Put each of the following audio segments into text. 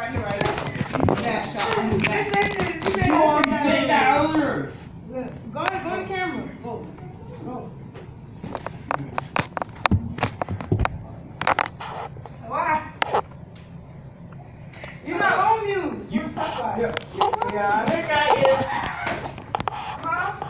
You that earlier. Go go camera. Go. Go. Why? You're not on mute. You. Yeah. Yeah, I think I is. Huh?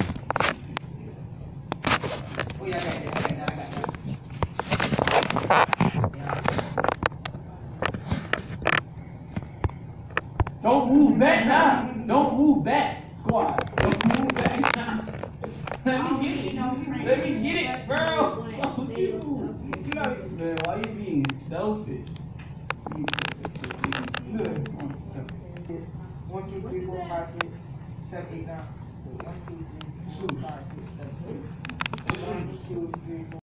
Don't move back now. Don't move back, squad. Don't move back now. Let me get it. Let me get it, bro. Fuck you. You got man. Why you being selfish? One, two, three, four, five, six, seven, eight, nine. One, two, three, four, five, six, seven,